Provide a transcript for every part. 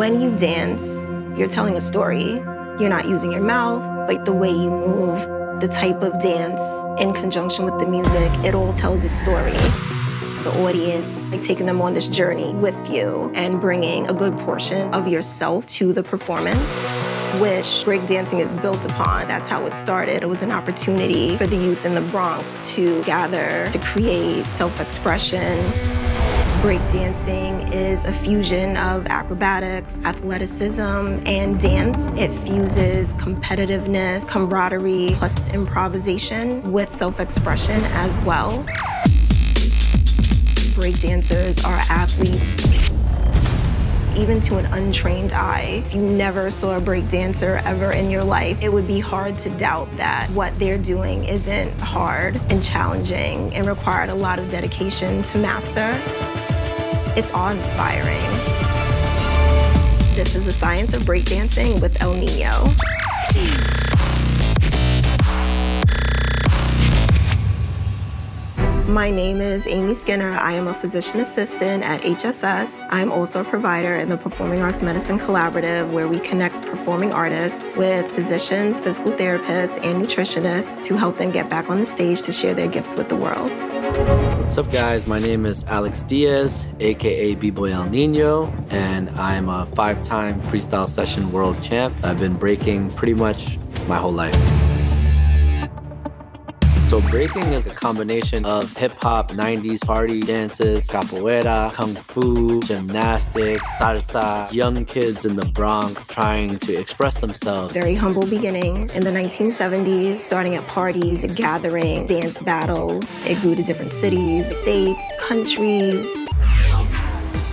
When you dance, you're telling a story. You're not using your mouth, but the way you move, the type of dance in conjunction with the music, it all tells a story. The audience, like taking them on this journey with you and bringing a good portion of yourself to the performance which breakdancing is built upon. That's how it started. It was an opportunity for the youth in the Bronx to gather, to create self-expression. Breakdancing is a fusion of acrobatics, athleticism, and dance. It fuses competitiveness, camaraderie, plus improvisation with self-expression as well. Breakdancers are athletes even to an untrained eye. If you never saw a break dancer ever in your life, it would be hard to doubt that what they're doing isn't hard and challenging and required a lot of dedication to master. It's awe-inspiring. This is the science of breakdancing with El Nino. My name is Amy Skinner. I am a physician assistant at HSS. I'm also a provider in the Performing Arts Medicine Collaborative, where we connect performing artists with physicians, physical therapists, and nutritionists to help them get back on the stage to share their gifts with the world. What's up, guys? My name is Alex Diaz, aka B-Boy El Nino, and I'm a five-time freestyle session world champ. I've been breaking pretty much my whole life. So breaking is a combination of hip hop, 90s party dances, capoeira, kung fu, gymnastics, salsa, young kids in the Bronx trying to express themselves. Very humble beginnings in the 1970s, starting at parties, gathering, dance battles. It grew to different cities, states, countries.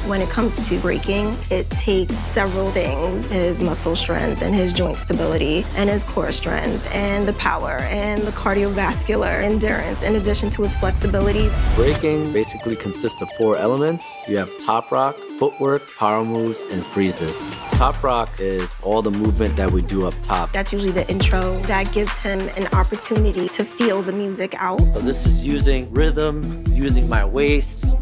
When it comes to breaking, it takes several things his muscle strength and his joint stability, and his core strength, and the power, and the cardiovascular endurance, in addition to his flexibility. Breaking basically consists of four elements you have top rock, footwork, power moves, and freezes. Top rock is all the movement that we do up top. That's usually the intro. That gives him an opportunity to feel the music out. So this is using rhythm, using my waist,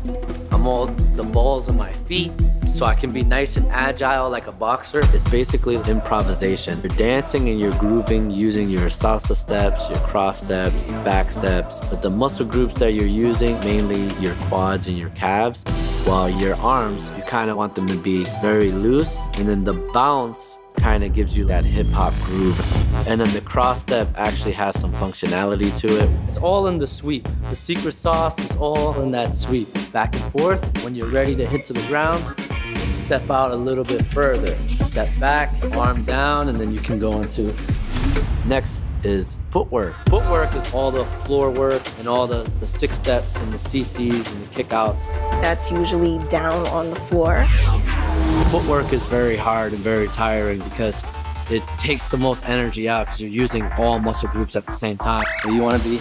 I'm the balls of my feet so I can be nice and agile like a boxer. It's basically improvisation. You're dancing and you're grooving using your salsa steps, your cross steps, back steps, but the muscle groups that you're using, mainly your quads and your calves, while your arms, you kind of want them to be very loose, and then the bounce kind of gives you that hip hop groove. And then the cross step actually has some functionality to it. It's all in the sweep. The secret sauce is all in that sweep. Back and forth. When you're ready to hit to the ground, step out a little bit further. Step back, arm down, and then you can go into. Next is footwork. Footwork is all the floor work and all the, the six steps and the CCs and the kickouts. That's usually down on the floor. Footwork is very hard and very tiring because it takes the most energy out because you're using all muscle groups at the same time. So you want to be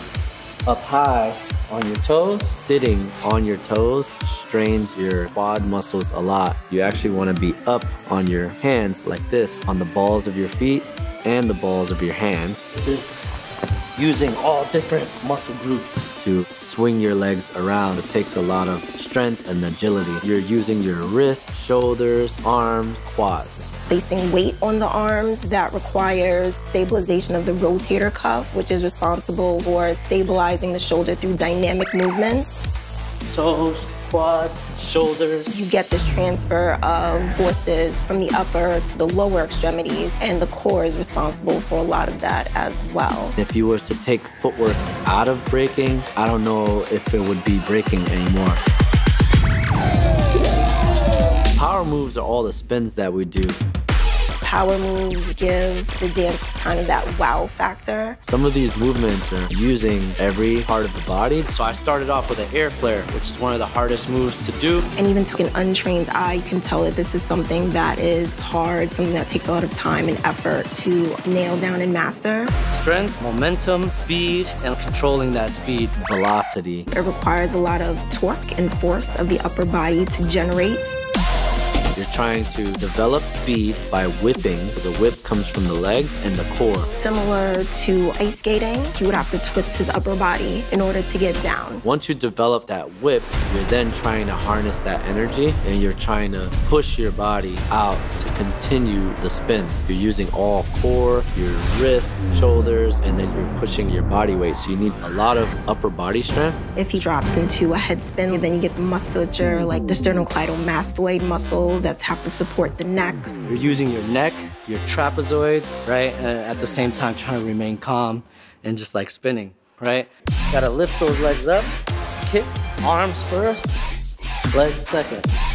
up high on your toes. Sitting on your toes strains your quad muscles a lot. You actually want to be up on your hands like this on the balls of your feet and the balls of your hands. Sit using all different muscle groups to swing your legs around. It takes a lot of strength and agility. You're using your wrists, shoulders, arms, quads. Placing weight on the arms that requires stabilization of the rotator cuff, which is responsible for stabilizing the shoulder through dynamic movements. Toes, quads, shoulders. You get this transfer of forces from the upper to the lower extremities, and the core is responsible for a lot of that as well. If you were to take footwork out of breaking, I don't know if it would be breaking anymore. Power moves are all the spins that we do power moves give the dance kind of that wow factor. Some of these movements are using every part of the body. So I started off with an air flare, which is one of the hardest moves to do. And even to an untrained eye, you can tell that this is something that is hard, something that takes a lot of time and effort to nail down and master. Strength, momentum, speed, and controlling that speed. Velocity. It requires a lot of torque and force of the upper body to generate You're trying to develop speed by whipping. The whip comes from the legs and the core. Similar to ice skating, he would have to twist his upper body in order to get down. Once you develop that whip, you're then trying to harness that energy and you're trying to push your body out to continue the spins. You're using all core, your wrists, shoulders, and then you're pushing your body weight. So you need a lot of upper body strength. If he drops into a head spin, then you get the musculature like the sternocleidomastoid muscles that have to support the neck. You're using your neck, your trapezoids, right? And at the same time, trying to remain calm and just like spinning, right? Gotta lift those legs up, kick, arms first, legs second.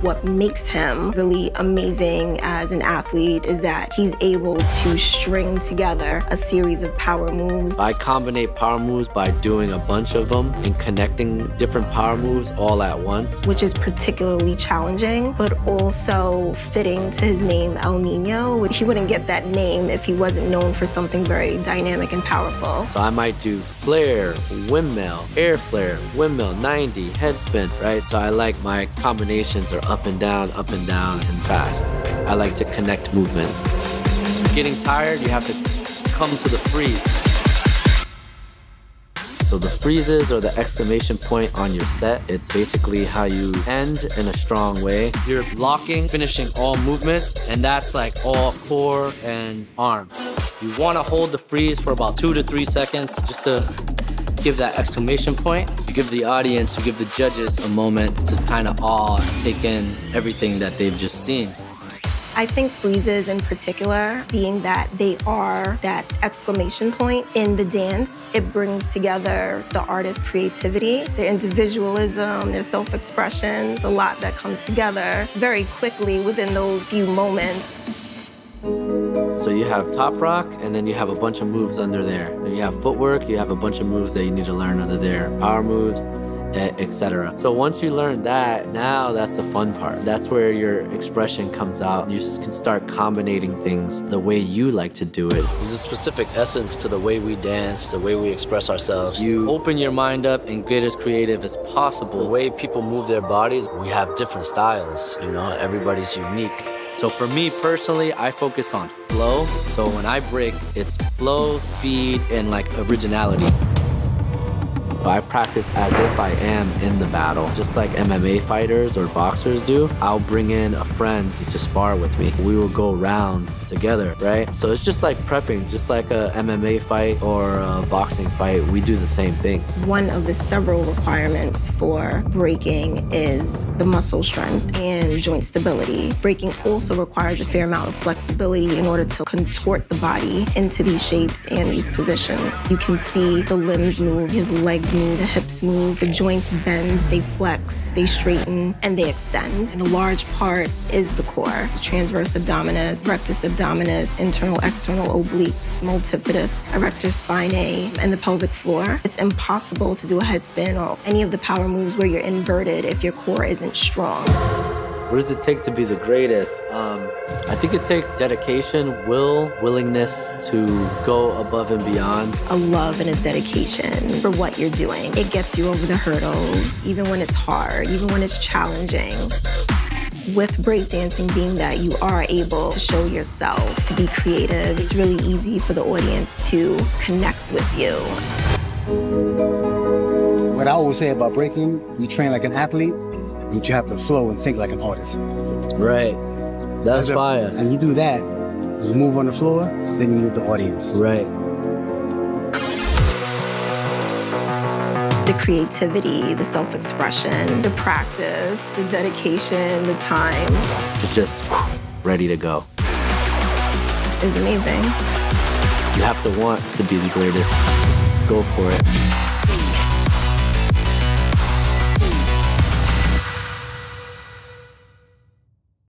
What makes him really amazing as an athlete is that he's able to string together a series of power moves. I combine power moves by doing a bunch of them and connecting different power moves all at once. Which is particularly challenging, but also fitting to his name, El Nino. He wouldn't get that name if he wasn't known for something very dynamic and powerful. So I might do flare, windmill, air flare, windmill, 90, headspin, right? So I like my combinations are up and down, up and down, and fast. I like to connect movement. Getting tired, you have to come to the freeze. So the freezes or the exclamation point on your set, it's basically how you end in a strong way. You're locking, finishing all movement, and that's like all core and arms. You wanna hold the freeze for about two to three seconds just to give that exclamation point. You give the audience, you give the judges a moment to kind of all take in everything that they've just seen. I think freezes in particular, being that they are that exclamation point in the dance, it brings together the artist's creativity, their individualism, their self expression. a lot that comes together very quickly within those few moments. So you have top rock, and then you have a bunch of moves under there. And you have footwork, you have a bunch of moves that you need to learn under there. Power moves, etc. So once you learn that, now that's the fun part. That's where your expression comes out. You can start combining things the way you like to do it. There's a specific essence to the way we dance, the way we express ourselves. You open your mind up and get as creative as possible. The way people move their bodies, we have different styles, you know, everybody's unique. So for me personally, I focus on flow. So when I break, it's flow, speed, and like originality. I practice as if I am in the battle. Just like MMA fighters or boxers do, I'll bring in a friend to spar with me. We will go rounds together, right? So it's just like prepping, just like a MMA fight or a boxing fight. We do the same thing. One of the several requirements for breaking is the muscle strength and joint stability. Breaking also requires a fair amount of flexibility in order to contort the body into these shapes and these positions. You can see the limbs move, his legs the hips move, the joints bend, they flex, they straighten, and they extend. And a large part is the core, the transverse abdominis, rectus abdominis, internal external obliques, multifidus, erector spinae, and the pelvic floor. It's impossible to do a head spin or any of the power moves where you're inverted if your core isn't strong. What does it take to be the greatest? Um, I think it takes dedication, will, willingness to go above and beyond. A love and a dedication for what you're doing. It gets you over the hurdles, even when it's hard, even when it's challenging with breakdancing being that you are able to show yourself, to be creative, it's really easy for the audience to connect with you. What I always say about breaking, you train like an athlete, but you have to flow and think like an artist. Right. That's a, fire. And you do that, you move on the floor, then you move the audience. Right. The creativity, the self expression, the practice, the dedication, the time. It's just ready to go. Is amazing. You have to want to be the greatest. Go for it.